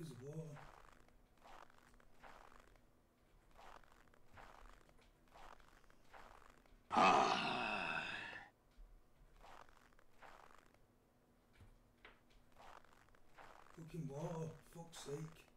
water. Fucking water, fuck's sake.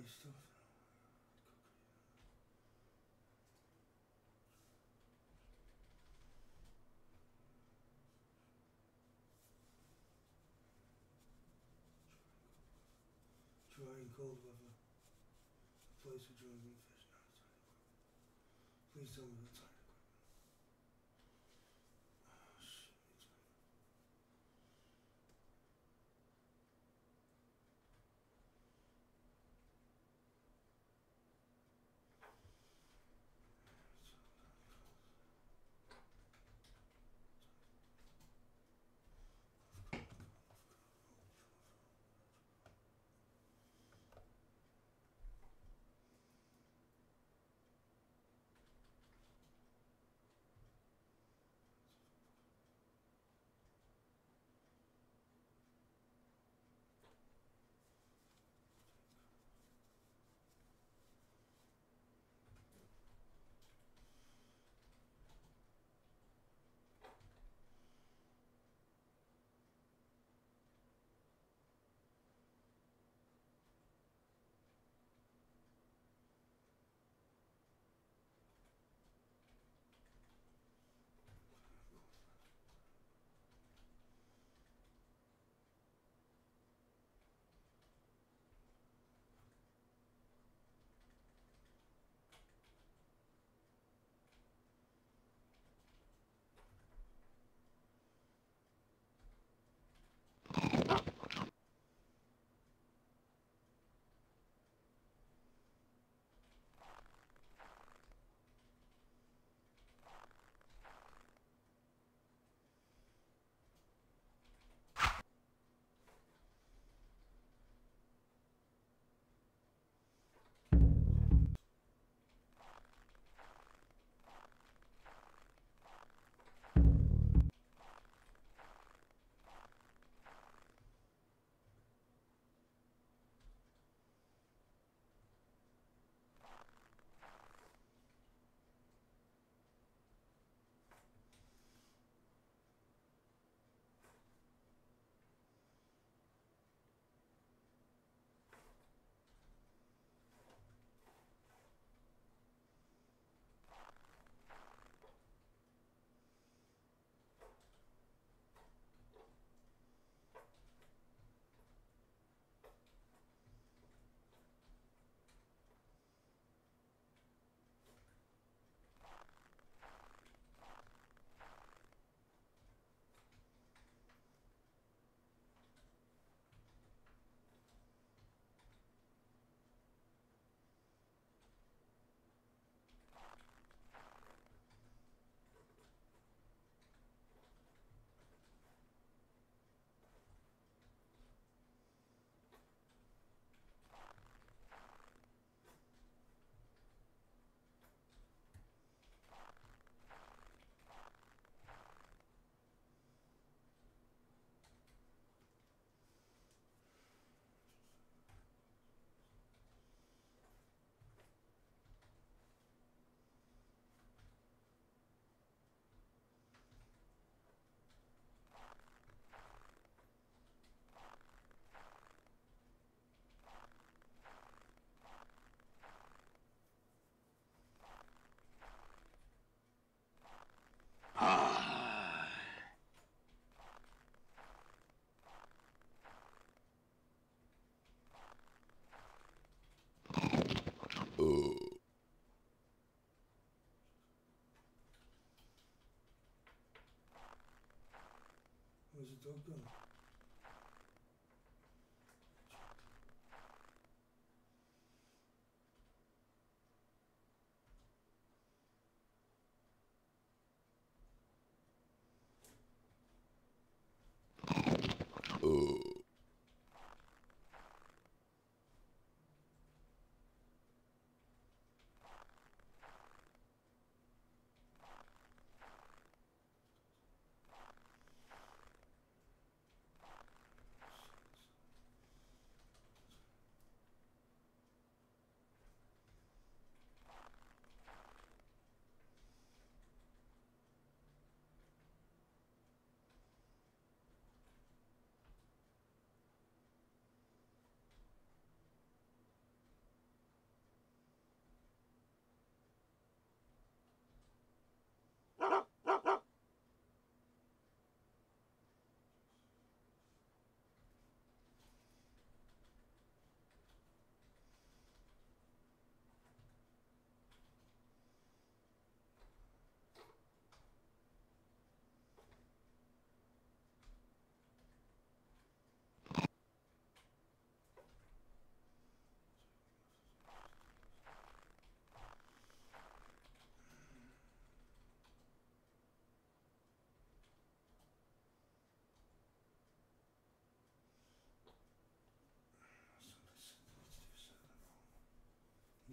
Dry stuff. Dry and cold weather. A place for dry fish. Please tell me the tiny compositor que eu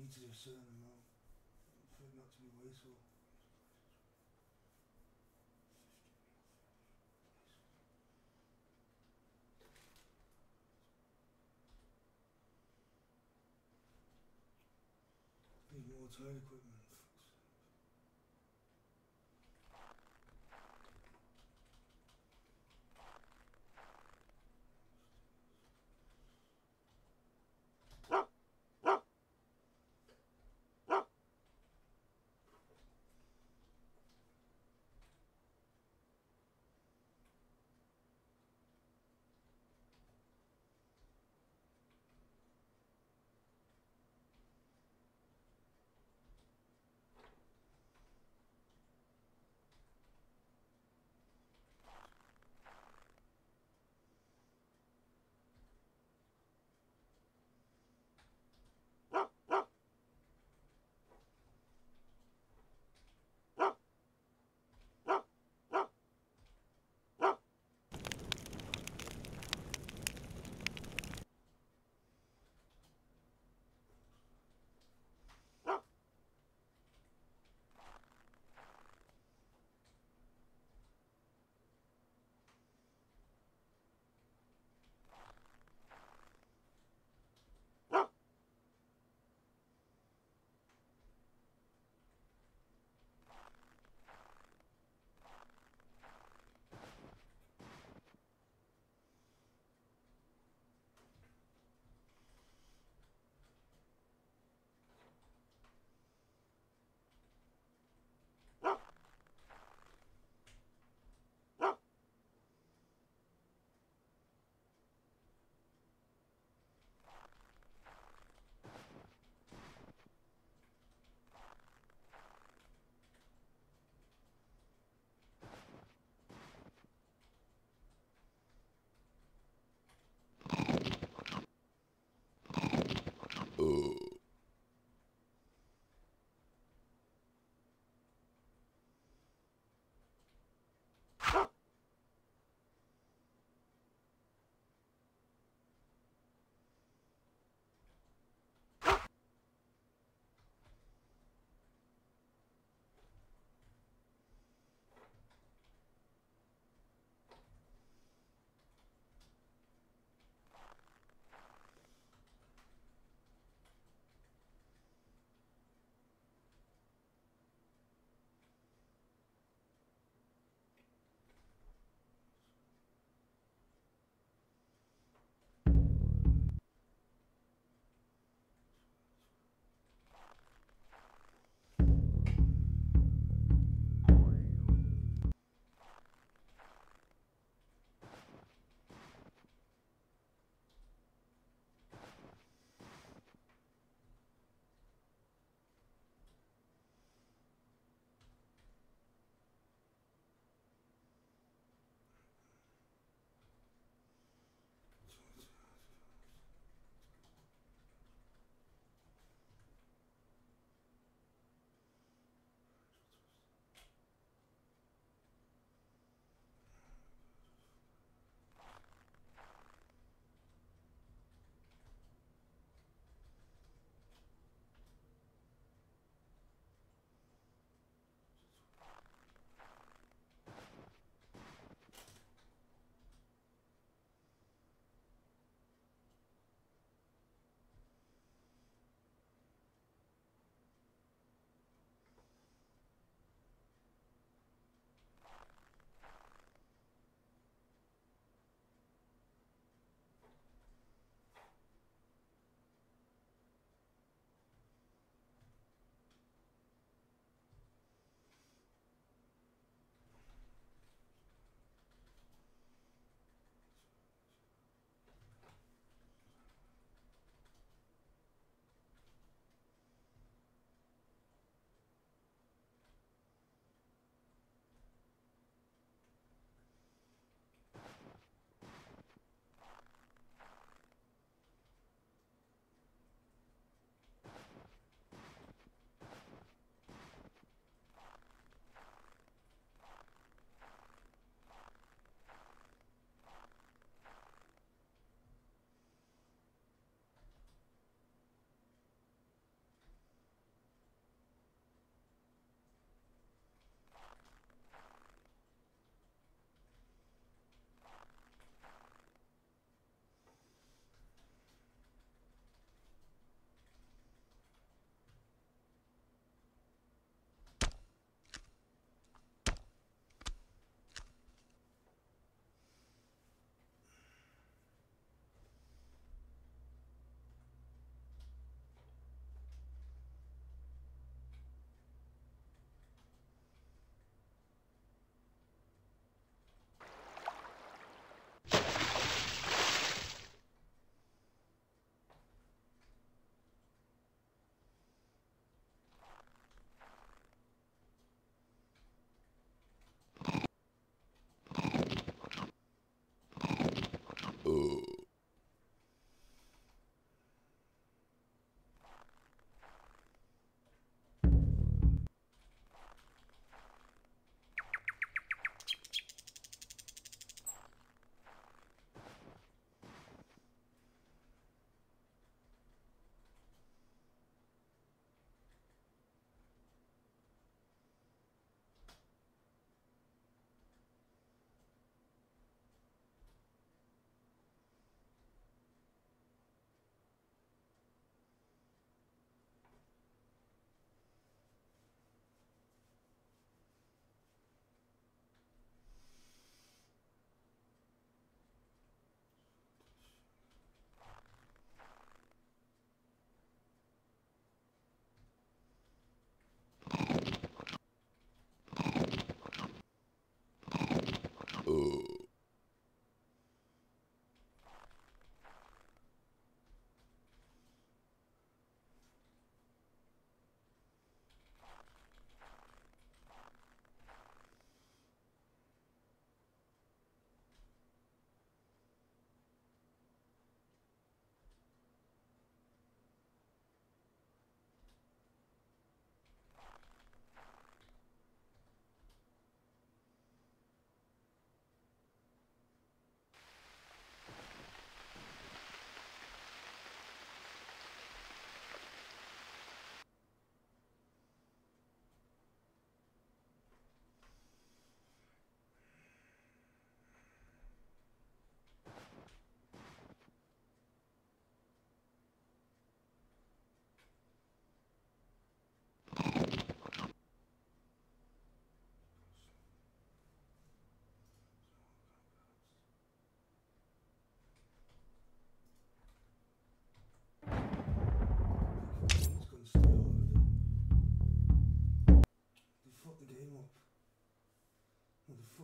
to do a certain amount. For not to be wasteful. Need more equipment.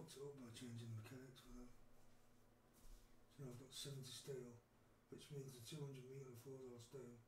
Fucked it up by changing the mechanics for that. So now I've got 70 steel, which means the 200 metre are steel.